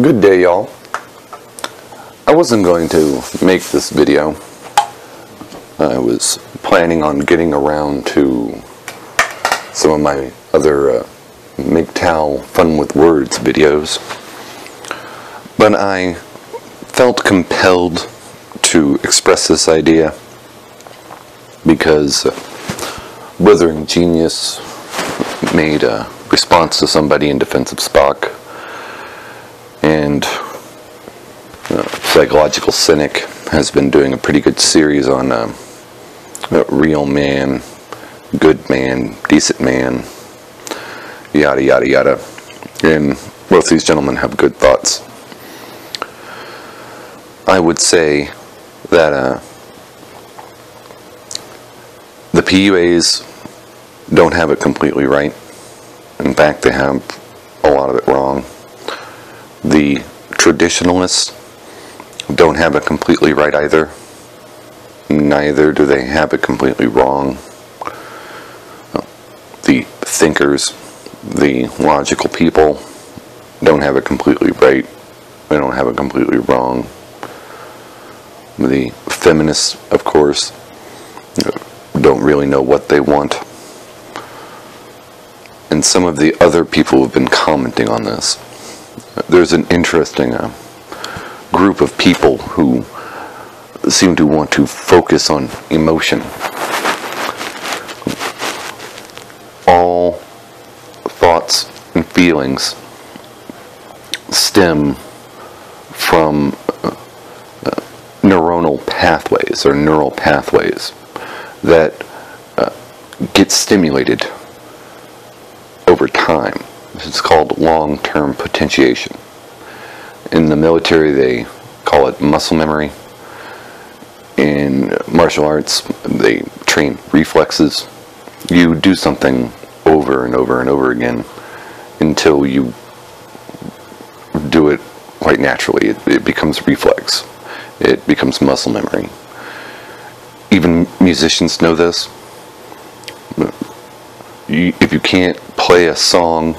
Good day, y'all. I wasn't going to make this video. I was planning on getting around to some of my other uh, MGTOW Fun with Words videos. But I felt compelled to express this idea because uh, Blithering Genius made a response to somebody in defense of Spock and uh, Psychological Cynic has been doing a pretty good series on uh, real man, good man, decent man, yada yada yada. And both these gentlemen have good thoughts. I would say that uh, the PUAs don't have it completely right. In fact, they have a lot of it wrong. The traditionalists don't have it completely right either. Neither do they have it completely wrong. The thinkers, the logical people, don't have it completely right. They don't have it completely wrong. The feminists, of course, don't really know what they want. And some of the other people who have been commenting on this. There's an interesting uh, group of people who seem to want to focus on emotion. All thoughts and feelings stem from uh, neuronal pathways or neural pathways that uh, get stimulated over time. It's called long-term potentiation. In the military, they call it muscle memory. In martial arts, they train reflexes. You do something over and over and over again until you do it quite naturally. It, it becomes reflex. It becomes muscle memory. Even musicians know this. If you can't play a song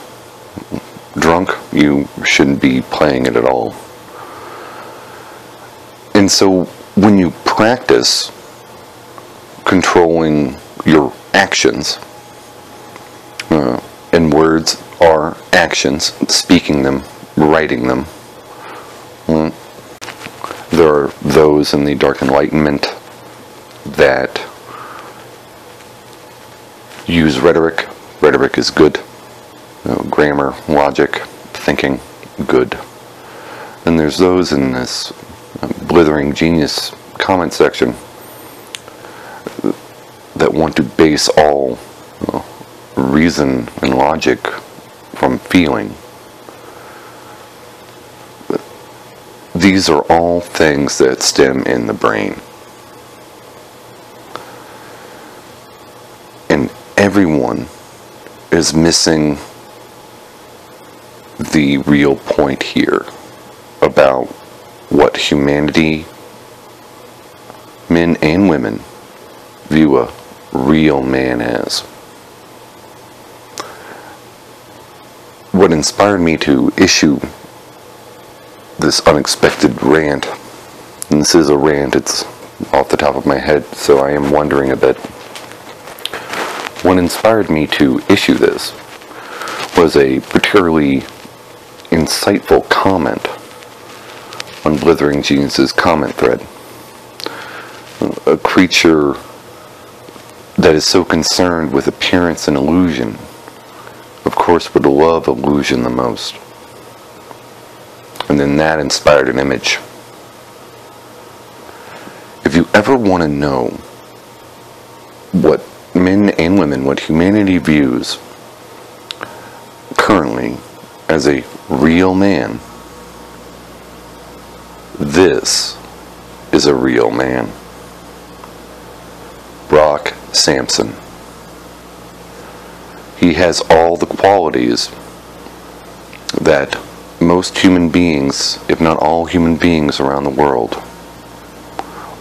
drunk, you shouldn't be playing it at all. And so when you practice controlling your actions, uh, and words are actions, speaking them, writing them, mm, there are those in the Dark Enlightenment that use rhetoric. Rhetoric is good. Grammar, logic, thinking, good. And there's those in this uh, blithering genius comment section that want to base all you know, reason and logic from feeling. These are all things that stem in the brain. And everyone is missing the real point here about what humanity, men and women, view a real man as. What inspired me to issue this unexpected rant, and this is a rant, it's off the top of my head, so I am wondering a bit. What inspired me to issue this was a particularly insightful comment on Blithering Genius's comment thread. A creature that is so concerned with appearance and illusion, of course, would love illusion the most. And then that inspired an image. If you ever want to know what men and women, what humanity views currently as a real man, this is a real man. Brock Sampson. He has all the qualities that most human beings, if not all human beings around the world,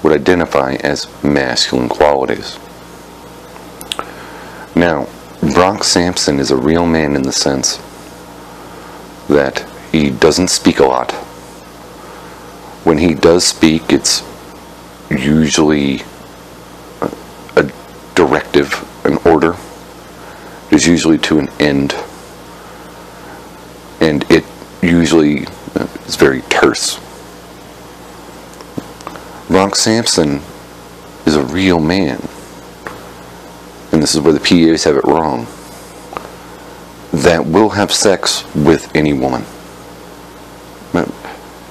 would identify as masculine qualities. Now, Brock Sampson is a real man in the sense that he doesn't speak a lot. When he does speak, it's usually a, directive, an order. It is usually to an end. And it usually uh, is very terse. Brock Sampson is a real man. And this is where the PUAs have it wrong. That will have sex with any woman.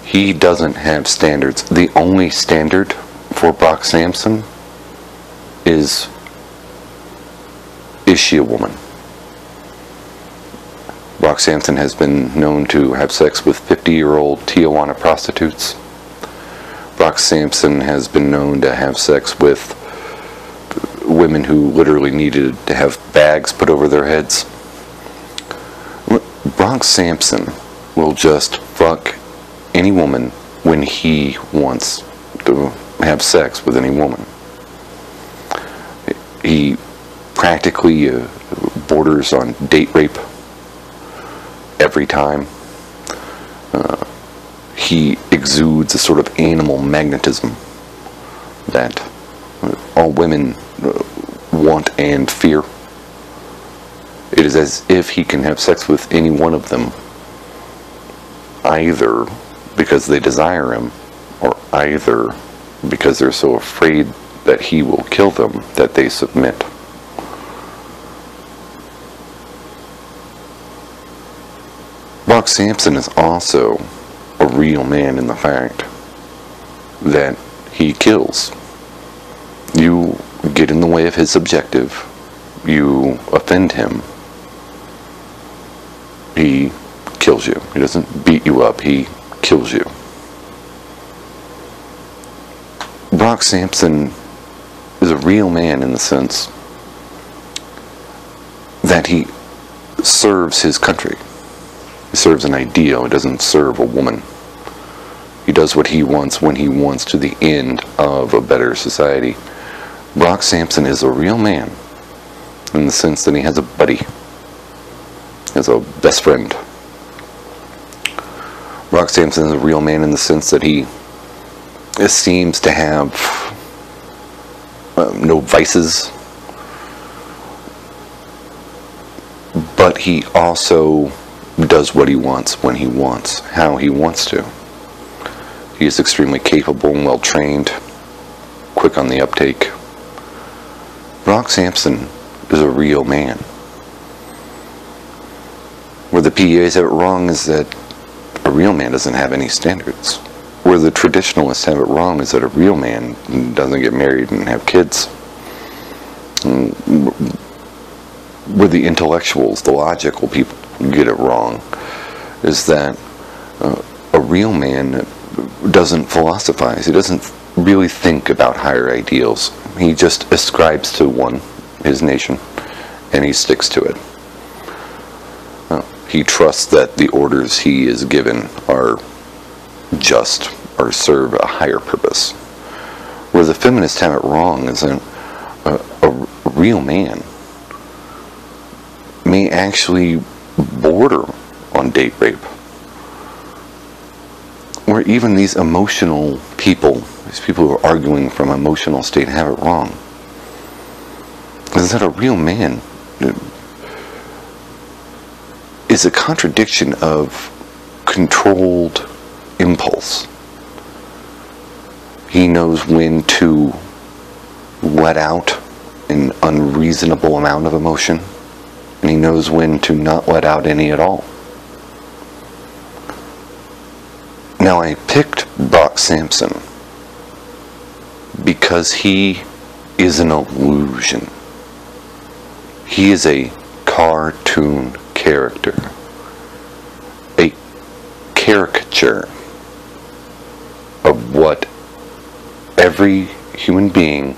He doesn't have standards. The only standard for Brock Sampson is is she a woman? Brock Sampson has been known to have sex with 50 year old Tijuana prostitutes. Brock Sampson has been known to have sex with women who literally needed to have bags put over their heads. Brock Sampson will just fuck any woman when he wants to have sex with any woman. He practically uh, borders on date rape every time. Uh, he exudes a sort of animal magnetism that all women uh, want and fear. It is as if he can have sex with any one of them, either because they desire him, or either because they're so afraid that he will kill them that they submit. Brock Sampson is also a real man in the fact that he kills. You get in the way of his objective, you offend him, he kills you. He doesn't beat you up, he kills you. Brock Sampson is a real man in the sense that he serves his country. He serves an ideal, he doesn't serve a woman. He does what he wants when he wants to the end of a better society. Brock Sampson is a real man in the sense that he has a buddy, has a best friend. Brock Sampson is a real man in the sense that he seems to have um, no vices, but he also does what he wants when he wants, how he wants to. He is extremely capable and well trained, quick on the uptake. Brock Sampson is a real man. Where the PUAs have it wrong is that a real man doesn't have any standards. Where the traditionalists have it wrong is that a real man doesn't get married and have kids. Where the intellectuals, the logical people get it wrong is that uh, a real man doesn't philosophize. He doesn't really think about higher ideals. He just ascribes to one, his nation, and he sticks to it. He trusts that the orders he is given are just or serve a higher purpose. Where the feminists have it wrong is that a, a real man may actually border on date rape. Where even these emotional people, these people who are arguing from emotional state, have it wrong. Is that a real man is a contradiction of controlled impulse. He knows when to let out an unreasonable amount of emotion and he knows when to not let out any at all. Now I picked Brock Sampson because he is an illusion. He is a cartoon character, caricature of what every human being,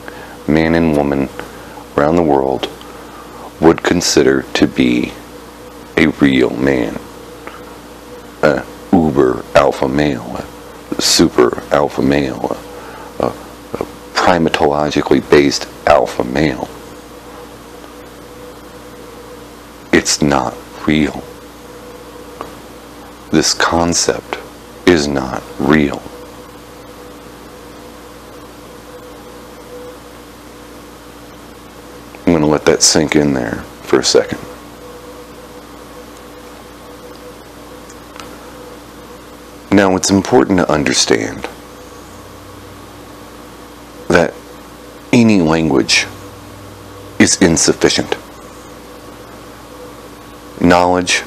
man and woman around the world, would consider to be a real man. A uber alpha male, a super alpha male, a, a primatologically based alpha male. It's not real. This concept is not real. I'm going to let that sink in there for a second. Now, it's important to understand that any language is insufficient. Knowledge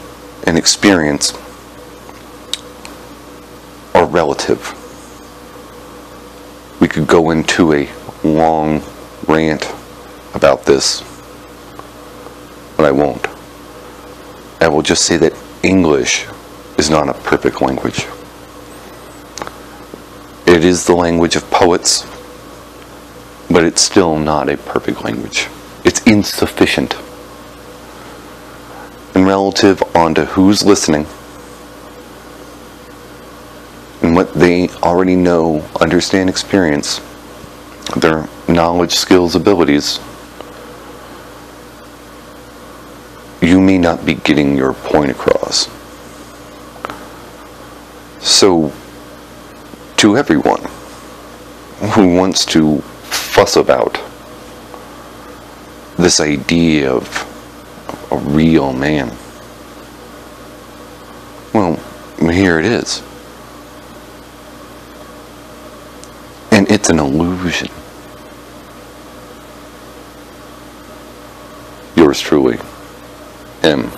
and experience relative. We could go into a long rant about this, but I won't. I will just say that English is not a perfect language. It is the language of poets, but it's still not a perfect language. It's insufficient. And relative onto who's listening and what they already know, understand, experience, their knowledge, skills, abilities, you may not be getting your point across. So, to everyone who wants to fuss about this idea of a real man, well, here it is. And it's an illusion. Yours truly, M.